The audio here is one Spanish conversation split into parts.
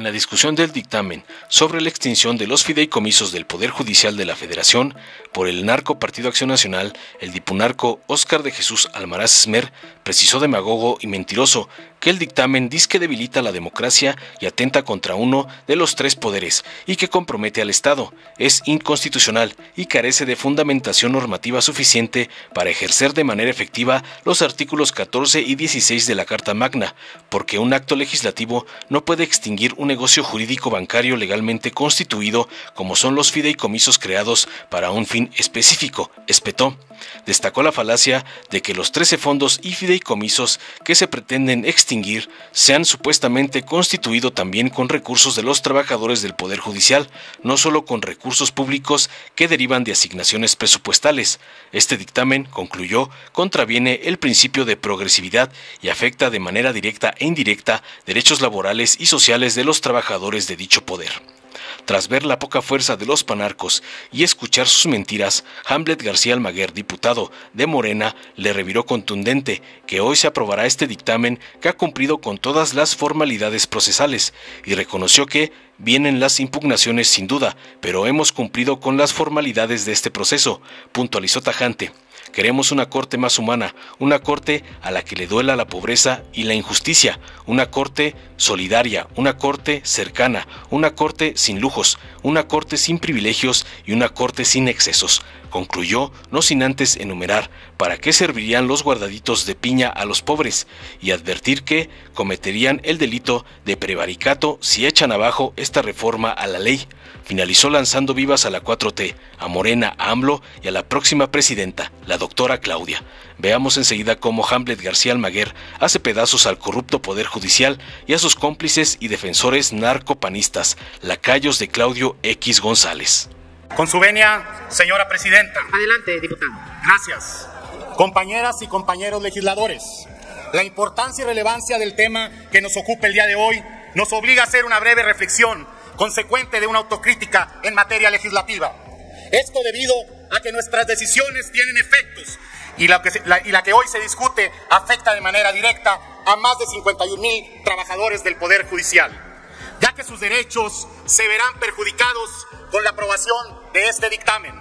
En la discusión del dictamen sobre la extinción de los fideicomisos del Poder Judicial de la Federación por el narco Partido Acción Nacional, el dipunarco Óscar de Jesús Almaraz Smer precisó demagogo y mentiroso que el dictamen disque debilita la democracia y atenta contra uno de los tres poderes y que compromete al Estado, es inconstitucional y carece de fundamentación normativa suficiente para ejercer de manera efectiva los artículos 14 y 16 de la Carta Magna, porque un acto legislativo no puede extinguir un negocio jurídico bancario legalmente constituido como son los fideicomisos creados para un fin específico, espetó. Destacó la falacia de que los 13 fondos y fideicomisos que se pretenden extinguir se han supuestamente constituido también con recursos de los trabajadores del Poder Judicial, no solo con recursos públicos que derivan de asignaciones presupuestales. Este dictamen, concluyó, contraviene el principio de progresividad y afecta de manera directa e indirecta derechos laborales y sociales de los trabajadores de dicho poder. Tras ver la poca fuerza de los panarcos y escuchar sus mentiras, Hamlet García Almaguer, diputado de Morena, le reviró contundente que hoy se aprobará este dictamen que ha cumplido con todas las formalidades procesales y reconoció que vienen las impugnaciones sin duda, pero hemos cumplido con las formalidades de este proceso, puntualizó tajante. Queremos una corte más humana, una corte a la que le duela la pobreza y la injusticia, una corte solidaria, una corte cercana, una corte sin lujos, una corte sin privilegios y una corte sin excesos, concluyó, no sin antes enumerar para qué servirían los guardaditos de piña a los pobres y advertir que cometerían el delito de prevaricato si echan abajo esta reforma a la ley finalizó lanzando vivas a la 4T, a Morena, a AMLO y a la próxima presidenta, la doctora Claudia. Veamos enseguida cómo Hamlet García Almaguer hace pedazos al corrupto Poder Judicial y a sus cómplices y defensores narcopanistas, lacayos de Claudio X González. Con su venia, señora presidenta. Adelante, diputado. Gracias. Compañeras y compañeros legisladores, la importancia y relevancia del tema que nos ocupa el día de hoy nos obliga a hacer una breve reflexión consecuente de una autocrítica en materia legislativa. Esto debido a que nuestras decisiones tienen efectos y la que, y la que hoy se discute afecta de manera directa a más de 51 mil trabajadores del Poder Judicial, ya que sus derechos se verán perjudicados con la aprobación de este dictamen.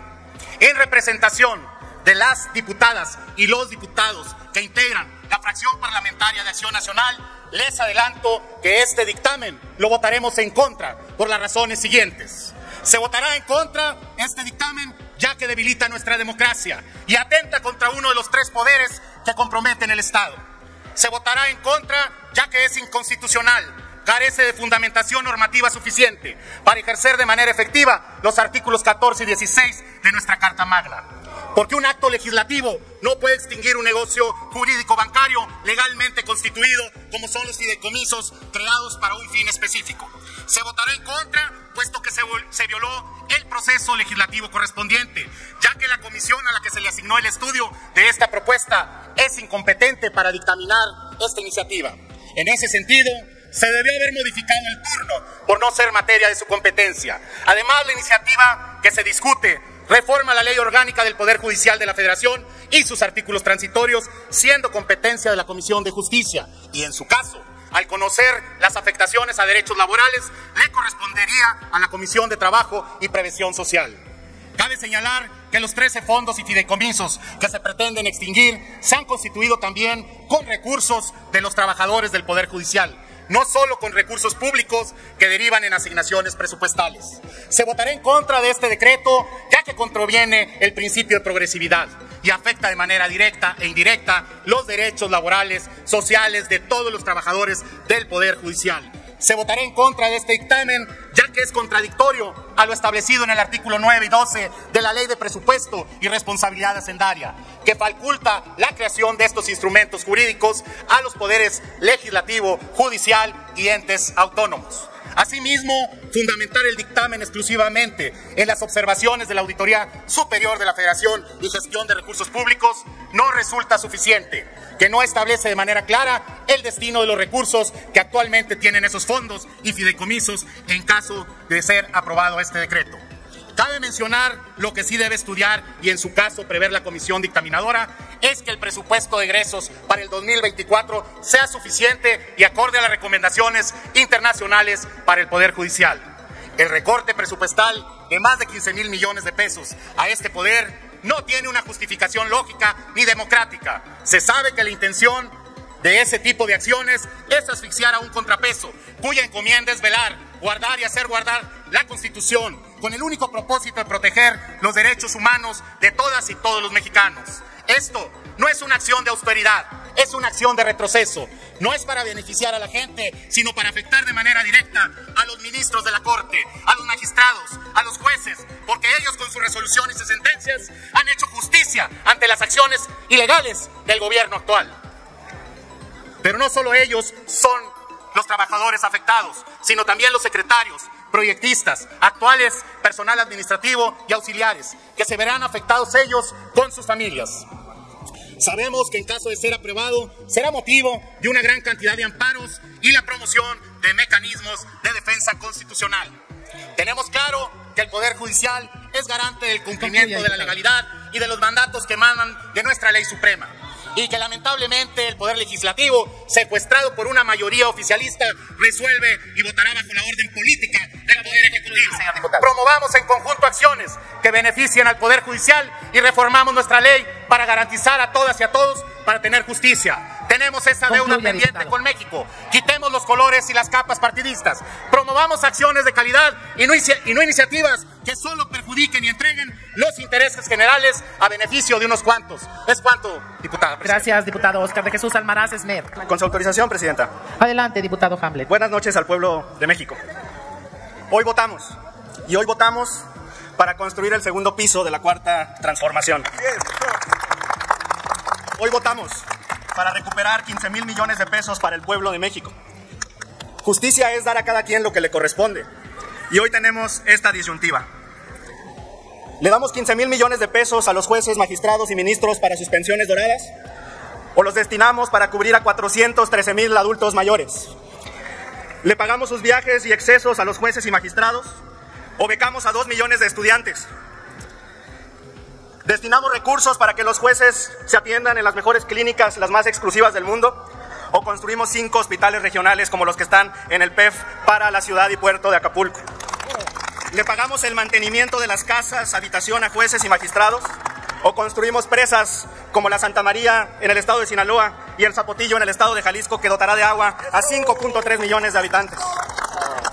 En representación de las diputadas y los diputados que integran la fracción parlamentaria de Acción Nacional, les adelanto que este dictamen lo votaremos en contra por las razones siguientes. Se votará en contra este dictamen ya que debilita nuestra democracia y atenta contra uno de los tres poderes que comprometen el Estado. Se votará en contra ya que es inconstitucional, carece de fundamentación normativa suficiente para ejercer de manera efectiva los artículos 14 y 16 de nuestra Carta Magna porque un acto legislativo no puede extinguir un negocio jurídico bancario legalmente constituido como son los fideicomisos creados para un fin específico. Se votará en contra puesto que se, se, violó el proceso legislativo correspondiente, ya que la comisión a la que se le asignó el estudio de esta propuesta es incompetente para dictaminar esta iniciativa. En ese sentido, se debió haber modificado el turno por no ser materia de su competencia. Además, la iniciativa que se discute reforma la ley orgánica del Poder Judicial de la Federación y sus artículos transitorios, siendo competencia de la Comisión de Justicia. Y en su caso, al conocer las afectaciones a derechos laborales, le correspondería a la Comisión de Trabajo y Prevención Social. Cabe señalar que los 13 fondos y fideicomisos que se pretenden extinguir se han constituido también con recursos de los trabajadores del Poder Judicial no solo con recursos públicos que derivan en asignaciones presupuestales. Se votará en contra de este decreto ya que contraviene el principio de progresividad y afecta de manera directa e indirecta los derechos laborales, sociales de todos los trabajadores del Poder Judicial se votará en contra de este dictamen, ya que es contradictorio a lo establecido en el artículo 9 y 12 de la Ley de Presupuesto y Responsabilidad Hacendaria, que faculta la creación de estos instrumentos jurídicos a los poderes legislativo, judicial y entes autónomos. Asimismo, fundamentar el dictamen exclusivamente en las observaciones de la Auditoría Superior de la Federación y Gestión de Recursos Públicos no resulta suficiente, que no establece de manera clara el destino de los recursos que actualmente tienen esos fondos y fideicomisos en caso de ser aprobado este decreto. Cabe mencionar lo que sí debe estudiar y en su caso prever la comisión dictaminadora es que el presupuesto de egresos para el 2024 sea suficiente y acorde a las recomendaciones internacionales para el Poder Judicial. El recorte presupuestal de más de 15 mil millones de pesos a este poder no tiene una justificación lógica ni democrática. Se sabe que la intención de ese tipo de acciones es asfixiar a un contrapeso, cuya encomienda es velar, guardar y hacer guardar la Constitución, con el único propósito de proteger los derechos humanos de todas y todos los mexicanos. Esto no es una acción de austeridad, es una acción de retroceso. No es para beneficiar a la gente, sino para afectar de manera directa a los ministros de la Corte, a los magistrados, a los jueces, porque ellos con sus resoluciones y sentencias han hecho justicia ante las acciones ilegales del gobierno actual. Pero no solo ellos son los trabajadores afectados, sino también los secretarios, proyectistas, actuales personal administrativo y auxiliares, que se verán afectados ellos con sus familias. Sabemos que en caso de ser aprobado será motivo de una gran cantidad de amparos y la promoción de mecanismos de defensa constitucional. Tenemos claro que el Poder Judicial es garante del cumplimiento de la legalidad y de los mandatos que emanan de nuestra ley suprema y que lamentablemente el Poder Legislativo, secuestrado por una mayoría oficialista, resuelve y votará bajo la orden política del Poder Ejecutivo. Promovamos en conjunto acciones que beneficien al Poder Judicial y reformamos nuestra ley para garantizar a todas y a todos para tener justicia. Tenemos esa deuda pendiente con México. Quitemos los colores y las capas partidistas. Promovamos acciones de calidad y no, y no iniciativas que solo perjudiquen y entreguen los intereses generales a beneficio de unos cuantos. ¿Es cuánto, diputada? Gracias, diputado Oscar de Jesús Almaraz Esmer. Con su autorización, Presidenta. Adelante, diputado Hamlet. Buenas noches al pueblo de México. Hoy votamos. Y hoy votamos para construir el segundo piso de la cuarta transformación. Hoy votamos para recuperar 15 mil millones de pesos para el pueblo de México. Justicia es dar a cada quien lo que le corresponde. Y hoy tenemos esta disyuntiva. ¿Le damos 15 mil millones de pesos a los jueces, magistrados y ministros para sus pensiones doradas? ¿O los destinamos para cubrir a 413 mil adultos mayores? ¿Le pagamos sus viajes y excesos a los jueces y magistrados? ¿O becamos a 2 millones de estudiantes? ¿Destinamos recursos para que los jueces se atiendan en las mejores clínicas, las más exclusivas del mundo? ¿O construimos cinco hospitales regionales como los que están en el PEF para la ciudad y puerto de Acapulco? ¿Le pagamos el mantenimiento de las casas, habitación a jueces y magistrados? ¿O construimos presas como la Santa María en el estado de Sinaloa y el Zapotillo en el estado de Jalisco que dotará de agua a 5.3 millones de habitantes?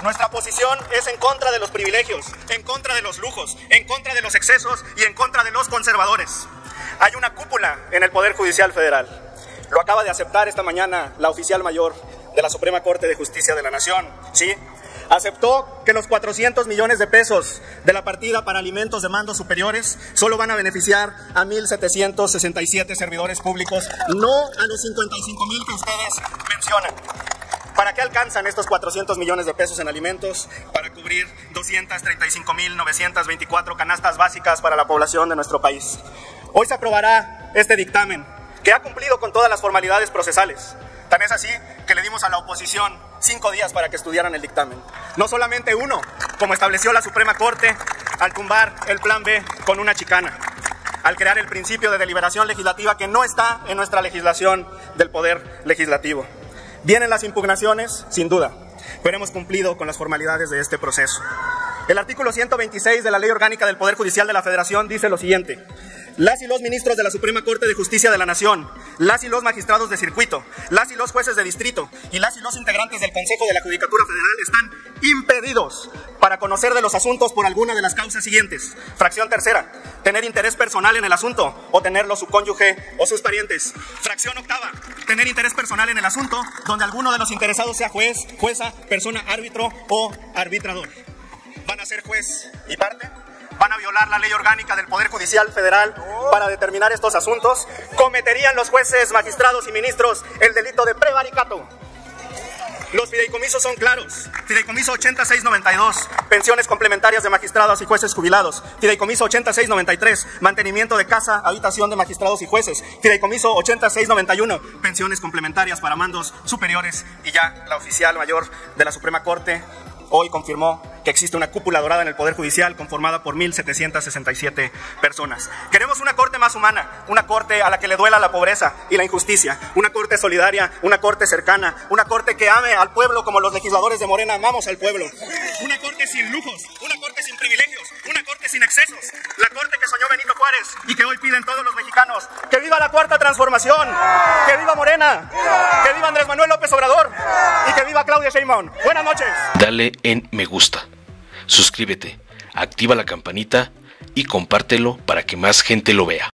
Nuestra posición es en contra de los privilegios, en contra de los lujos, en contra de los excesos y en contra de los conservadores. Hay una cúpula en el Poder Judicial Federal. Lo acaba de aceptar esta mañana la oficial mayor de la Suprema Corte de Justicia de la Nación. Sí, aceptó que los 400 millones de pesos de la partida para alimentos de mandos superiores solo van a beneficiar a 1.767 servidores públicos, no a los 55 mil que ustedes mencionan. ¿Para qué alcanzan estos 400 millones de pesos en alimentos? Para cubrir 235.924 canastas básicas para la población de nuestro país. Hoy se aprobará este dictamen, que ha cumplido con todas las formalidades procesales. Tan es así que le dimos a la oposición cinco días para que estudiaran el dictamen. No solamente uno, como estableció la Suprema Corte al tumbar el Plan B con una chicana, al crear el principio de deliberación legislativa que no está en nuestra legislación del Poder Legislativo. Vienen las impugnaciones, sin duda, pero hemos cumplido con las formalidades de este proceso. El artículo 126 de la Ley Orgánica del Poder Judicial de la Federación dice lo siguiente. Las y los ministros de la Suprema Corte de Justicia de la Nación, las y los magistrados de circuito, las y los jueces de distrito y las y los integrantes del Consejo de la Judicatura Federal están impedidos para conocer de los asuntos por alguna de las causas siguientes. Fracción tercera, tener interés personal en el asunto o tenerlo su cónyuge o sus parientes. Fracción octava, tener interés personal en el asunto donde alguno de los interesados sea juez, jueza, persona árbitro o arbitrador. ¿Van a ser juez y parte? van a violar la ley orgánica del Poder Judicial Federal para determinar estos asuntos, cometerían los jueces, magistrados y ministros el delito de prevaricato. Los fideicomisos son claros. Fideicomiso 8692, pensiones complementarias de magistrados y jueces jubilados. Fideicomiso 8693, mantenimiento de casa, habitación de magistrados y jueces. Fideicomiso 8691, pensiones complementarias para mandos superiores. Y ya la oficial mayor de la Suprema Corte hoy confirmó que existe una cúpula dorada en el Poder Judicial conformada por 1.767 personas. Queremos una corte más humana, una corte a la que le duela la pobreza y la injusticia, una corte solidaria, una corte cercana, una corte que ame al pueblo como los legisladores de Morena amamos al pueblo, una corte sin lujos, una corte sin privilegios, una corte sin excesos, la corte que soñó Benito Juárez y que hoy piden todos los mexicanos. ¡Que viva la cuarta transformación! ¡Que viva Morena! ¡Que viva Andrés Manuel López Obrador! ¡Y que viva Claudia Sheinbaum! Buenas noches. Dale en me gusta. Suscríbete, activa la campanita y compártelo para que más gente lo vea.